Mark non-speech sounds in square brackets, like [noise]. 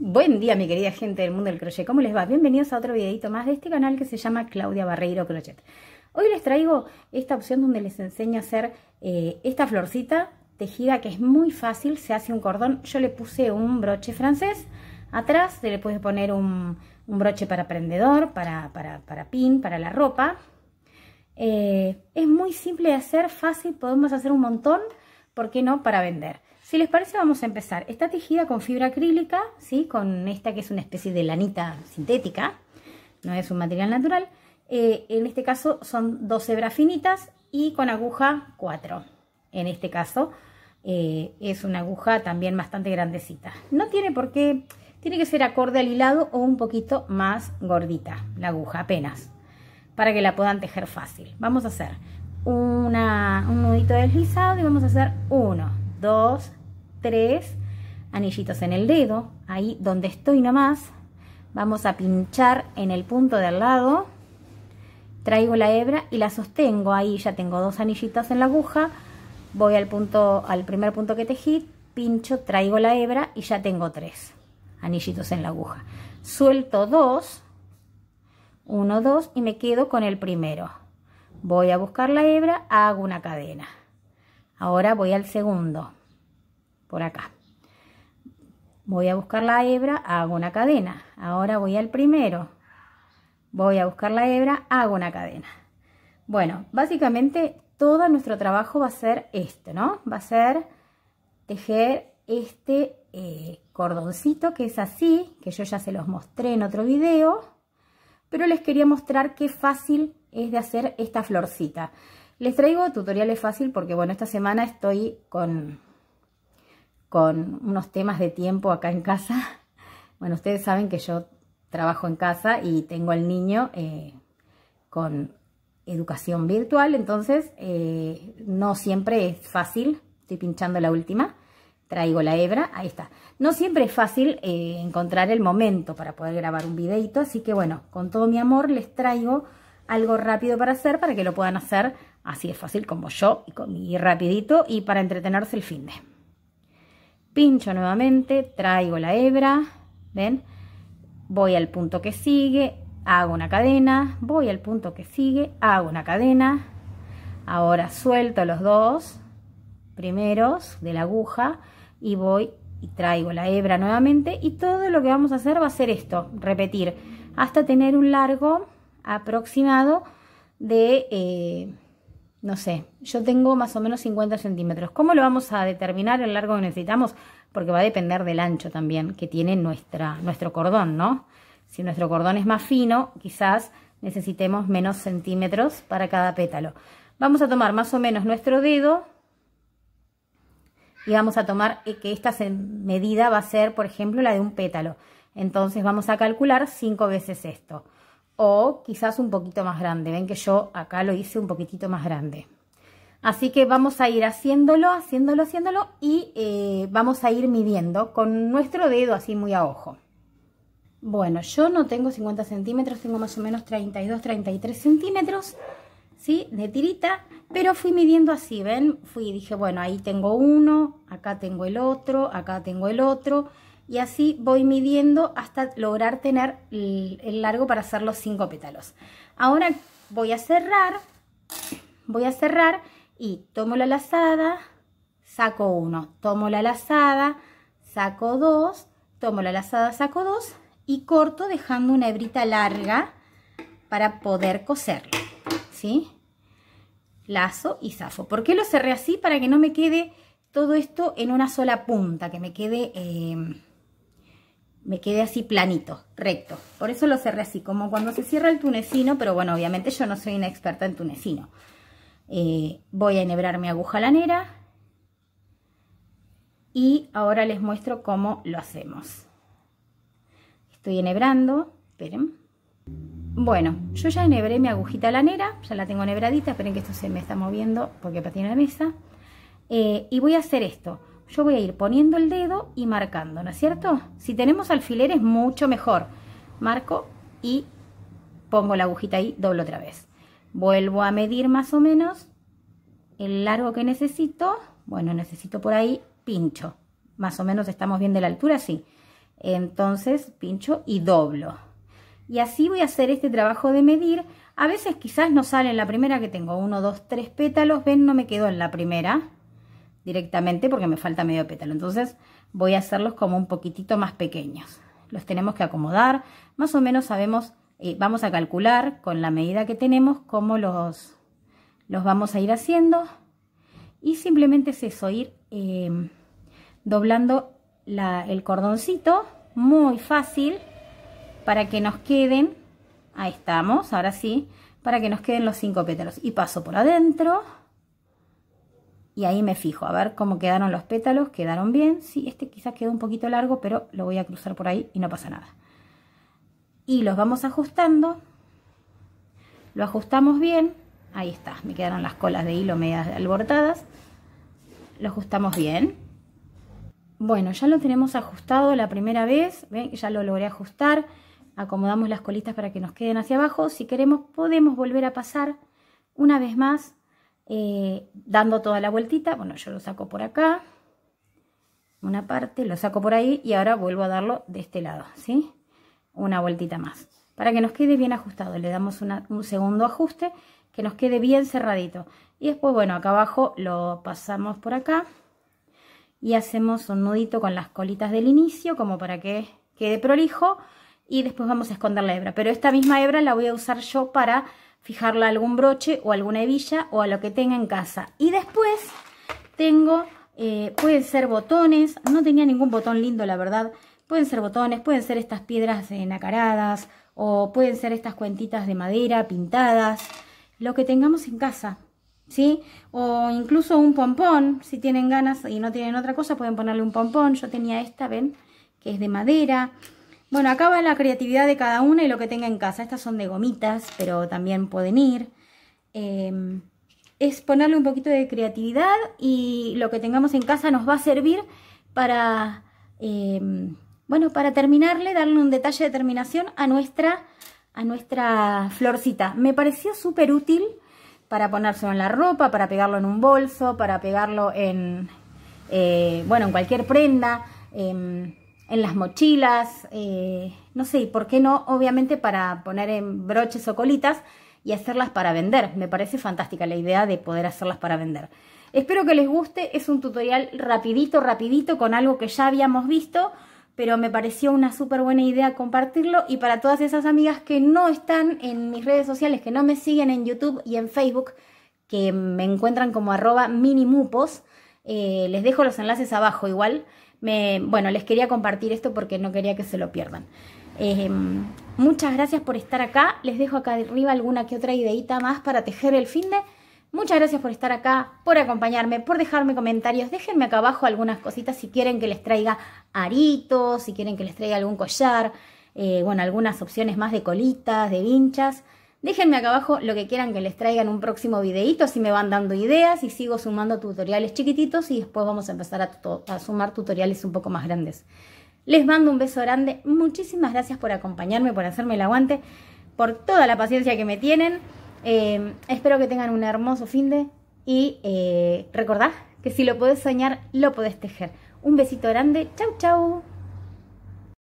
Buen día mi querida gente del mundo del crochet, ¿cómo les va? Bienvenidos a otro videito más de este canal que se llama Claudia Barreiro Crochet. Hoy les traigo esta opción donde les enseño a hacer eh, esta florcita tejida que es muy fácil, se hace un cordón, yo le puse un broche francés, atrás se le puede poner un, broche para prendedor, para, para, pin, para la ropa. Eh, es muy simple de hacer, fácil, podemos hacer un montón, ¿por qué no? Para vender. Si les parece vamos a empezar. Está tejida con fibra acrílica, ¿sí? con esta que es una especie de lanita sintética, no es un material natural. Eh, en este caso son dos hebras finitas y con aguja 4. En este caso eh, es una aguja también bastante grandecita. No tiene por qué, tiene que ser acorde al hilado o un poquito más gordita la aguja, apenas, para que la puedan tejer fácil. Vamos a hacer un nudito deslizado y vamos a hacer uno, dos, tres anillitos en el dedo, ahí donde estoy nomás, vamos a pinchar en el punto de al lado, traigo la hebra y la sostengo, ahí ya tengo dos anillitos en la aguja, voy al punto, al primer punto que tejí, pincho, traigo la hebra y ya tengo tres anillitos en la aguja. Suelto dos, uno, dos y me quedo con el primero. Voy a buscar la hebra, hago una cadena. Ahora voy al segundo, por acá. Voy a buscar la hebra, hago una cadena. Ahora voy al primero. Voy a buscar la hebra, hago una cadena. Bueno, básicamente todo nuestro trabajo va a ser esto, ¿no? Va a ser tejer este eh, cordoncito que es así, que yo ya se los mostré en otro video, pero les quería mostrar qué fácil es de hacer esta florcita. Les traigo tutoriales fácil porque, bueno, esta semana estoy con, con unos temas de tiempo acá en casa. [laughs] Bueno, ustedes saben que yo trabajo en casa y tengo al niño eh, con educación virtual, entonces eh, no siempre es fácil. Estoy pinchando la última, traigo la hebra, ahí está. No siempre es fácil eh, encontrar el momento para poder grabar un videito, así que bueno, con todo mi amor les traigo algo rápido para hacer para que lo puedan hacer así de fácil como yo y, rapidito y para entretenerse el fin de. Pincho nuevamente, traigo la hebra, ¿ven? Voy al punto que sigue, hago una cadena, voy al punto que sigue, hago una cadena. Ahora suelto los dos primeros de la aguja y voy y traigo la hebra nuevamente y todo lo que vamos a hacer va a ser esto, repetir hasta tener un largo aproximado de, eh, no sé, yo tengo más o menos 50 centímetros. ¿Cómo lo vamos a determinar el largo que necesitamos? Porque va a depender del ancho también que tiene nuestra, nuestro cordón, ¿no? Si nuestro cordón es más fino, quizás necesitemos menos centímetros para cada pétalo. Vamos a tomar más o menos nuestro dedo y vamos a tomar eh, que esta medida va a ser, por ejemplo, la de un pétalo. Entonces vamos a calcular 5 veces esto o quizás un poquito más grande. Ven que yo acá lo hice un poquitito más grande. Así que vamos a ir haciéndolo, haciéndolo, haciéndolo y eh, vamos a ir midiendo con nuestro dedo así muy a ojo. Bueno, yo no tengo 50 centímetros, tengo más o menos 32, 33 centímetros, ¿sí? De tirita, pero fui midiendo así, ¿ven? Fui, dije, bueno, ahí tengo uno, acá tengo el otro, acá tengo el otro y así voy midiendo hasta lograr tener el largo para hacer los cinco pétalos. Ahora voy a cerrar, voy a cerrar y tomo la lazada, saco uno, tomo la lazada, saco dos, tomo la lazada, saco dos y corto dejando una hebrita larga para poder coserlo, ¿sí? Lazo y zafo. ¿Por qué lo cerré así? Para que no me quede todo esto en una sola punta, que me quede... Eh, me quede así planito, recto. Por eso lo cerré así, como cuando se cierra el tunecino, pero bueno, obviamente yo no soy una experta en tunecino. Eh, voy a enhebrar mi aguja lanera y ahora les muestro cómo lo hacemos. Estoy enhebrando, esperen. Bueno, yo ya enhebré mi agujita lanera, ya la tengo enhebradita, esperen que esto se me está moviendo porque patina la mesa. Eh, y voy a hacer esto yo voy a ir poniendo el dedo y marcando, ¿no es cierto? Si tenemos alfileres, mucho mejor. Marco y pongo la agujita ahí, doblo otra vez. Vuelvo a medir más o menos el largo que necesito. Bueno, necesito por ahí pincho. Más o menos estamos bien de la altura, sí. entonces pincho y doblo. Y así voy a hacer este trabajo de medir. A veces quizás no sale en la primera que tengo, uno, dos, tres pétalos, ven, no me quedo en la primera directamente porque me falta medio pétalo. Entonces voy a hacerlos como un poquitito más pequeños. Los tenemos que acomodar, más o menos sabemos, eh, vamos a calcular con la medida que tenemos cómo los, los vamos a ir haciendo. Y simplemente es eso, ir eh, doblando el cordoncito, muy fácil, para que nos queden, ahí estamos, ahora sí, para que nos queden los cinco pétalos. Y paso por adentro y ahí me fijo, a ver cómo quedaron los pétalos, quedaron bien. Sí, este quizás quedó un poquito largo, pero lo voy a cruzar por ahí y no pasa nada. Y los vamos ajustando, lo ajustamos bien, ahí está, me quedaron las colas de hilo medias alborotadas. Lo ajustamos bien. Bueno, ya lo tenemos ajustado la primera vez, ven, ya lo logré ajustar. Acomodamos las colitas para que nos queden hacia abajo. Si queremos podemos volver a pasar una vez más eh, dando toda la vueltita. Bueno, yo lo saco por acá, una parte, lo saco por ahí y ahora vuelvo a darlo de este lado, ¿sí? Una vueltita más. Para que nos quede bien ajustado, le damos un segundo ajuste que nos quede bien cerradito. Y después, bueno, acá abajo lo pasamos por acá y hacemos un nudito con las colitas del inicio como para que quede prolijo y después vamos a esconder la hebra. Pero esta misma hebra la voy a usar yo para fijarla a algún broche o alguna hebilla o a lo que tenga en casa. Y después tengo, eh, pueden ser botones, no tenía ningún botón lindo la verdad, pueden ser botones, pueden ser estas piedras nacaradas o pueden ser estas cuentitas de madera pintadas, lo que tengamos en casa. ¿Sí? O incluso un pompón, si tienen ganas y no tienen otra cosa, pueden ponerle un pompón. Yo tenía esta, ¿ven? Que es de madera. Bueno, acá va la creatividad de cada una y lo que tenga en casa. Estas son de gomitas, pero también pueden ir. Em, es ponerle un poquito de creatividad y lo que tengamos en casa nos va a servir para, em, bueno, para terminarle, darle un detalle de terminación a nuestra, a nuestra florcita. Me pareció súper útil para ponérselo en la ropa, para pegarlo en un bolso, para pegarlo en, eh, bueno, en cualquier prenda. Em, en las mochilas, eh, no sé, ¿por qué no? Obviamente para poner en broches o colitas y hacerlas para vender. Me parece fantástica la idea de poder hacerlas para vender. Espero que les guste, es un tutorial rapidito, rapidito, con algo que ya habíamos visto, pero me pareció una súper buena idea compartirlo y para todas esas amigas que no están en mis redes sociales, que no me siguen en YouTube y en Facebook, que me encuentran como arroba minimupos, eh, les dejo los enlaces abajo igual bueno, les quería compartir esto porque no quería que se lo pierdan. Eh, muchas gracias por estar acá. Les dejo acá arriba alguna que otra ideita más para tejer el fin de. Muchas gracias por estar acá, por acompañarme, por dejarme comentarios. Déjenme acá abajo algunas cositas si quieren que les traiga aritos, si quieren que les traiga algún collar, eh, bueno, algunas opciones más de colitas, de vinchas. Déjenme acá abajo lo que quieran que les traiga en un próximo videito, si me van dando ideas y sigo sumando tutoriales chiquititos y después vamos a empezar a, sumar tutoriales un poco más grandes. Les mando un beso grande, muchísimas gracias por acompañarme, por hacerme el aguante, por toda la paciencia que me tienen. Eh, espero que tengan un hermoso fin de y eh, recordad que si lo podés soñar, lo podés tejer. Un besito grande, chau chau.